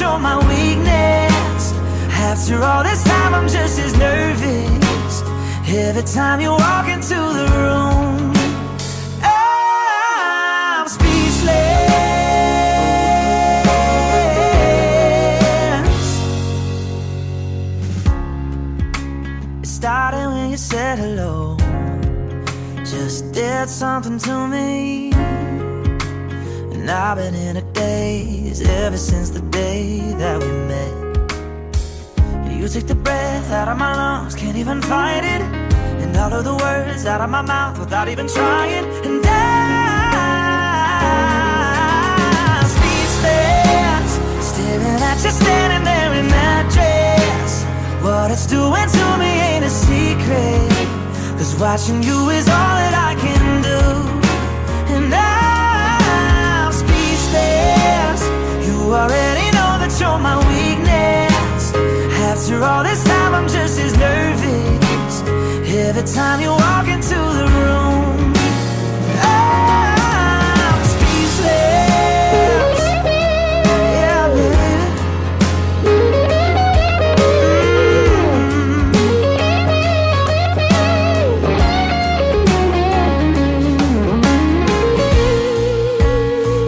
you're my weakness. After all this time, I'm just as nervous. Every time you walk into the room, I'm speechless. It started when you said hello. Just did something to me. And I've been in a ever since the day that we met. You take the breath out of my lungs, can't even fight it. And all of the words out of my mouth without even trying. And I'm speechless, staring at you standing there in that dress. What it's doing to me ain't a secret. Cause watching you is all Every time you walk into the room, ah, I'm speechless. Yeah, baby.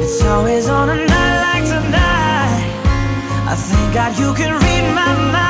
It's always on a night like tonight. I thank God you can read my mind.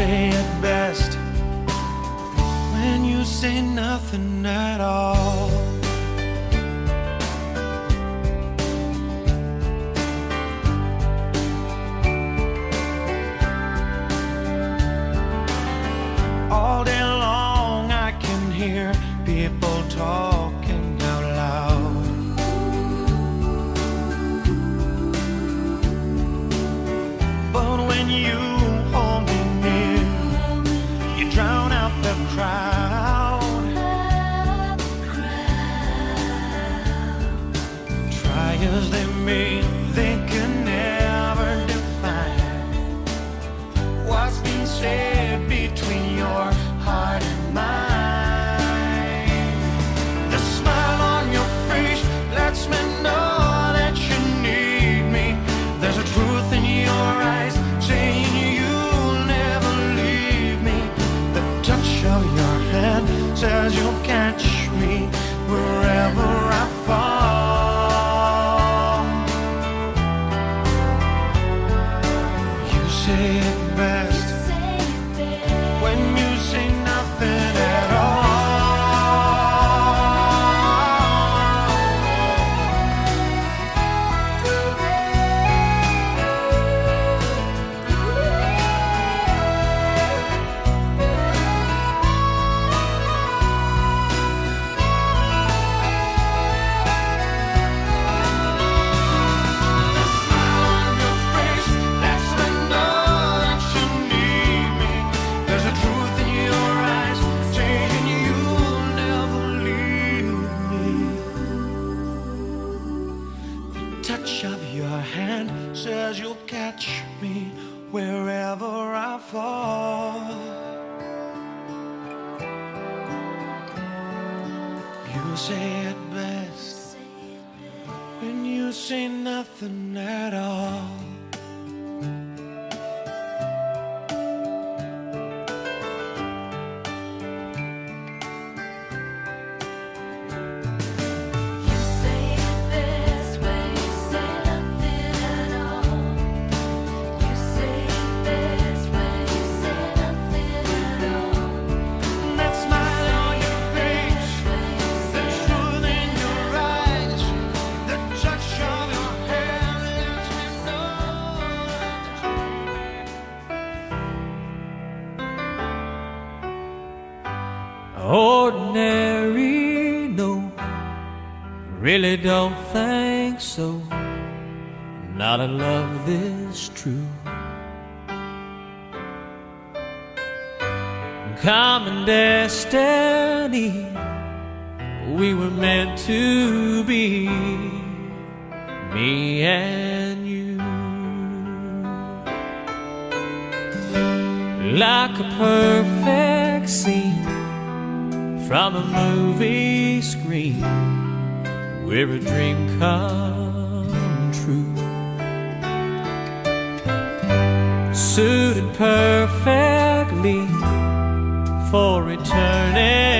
say it best when you say nothing at all. All day long, I can hear people talking out loud. But when you drown catch me wherever says you'll catch me wherever I fall. You say it best when you say nothing at all. don't think so. Not a love this true. Common destiny, we were meant to be, me and you. Like a perfect scene from a movie screen where a dream come true. Suited perfectly for eternity.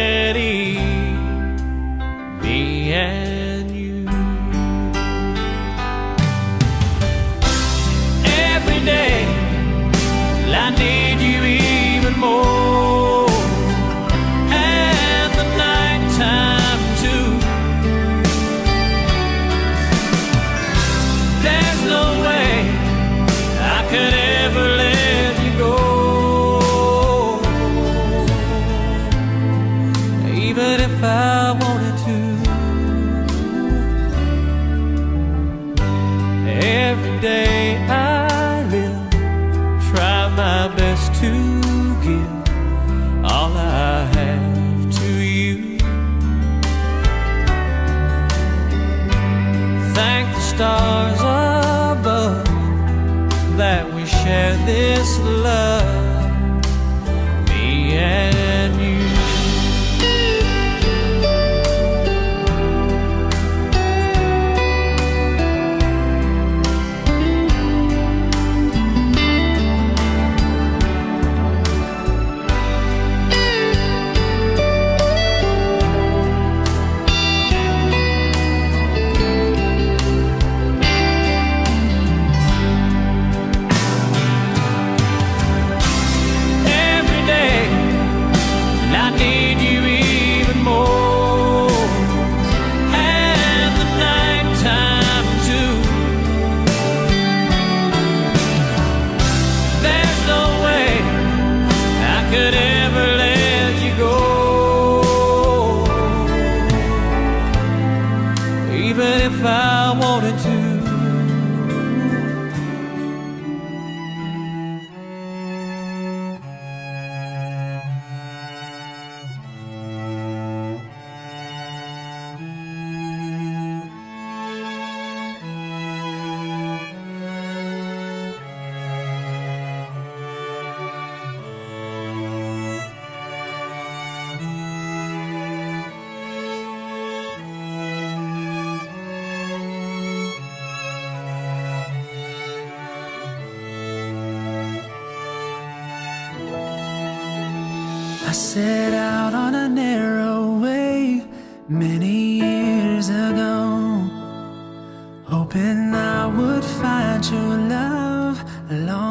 this love. even if I wanted to. I set out on a narrow way many years ago, hoping I would find your love along.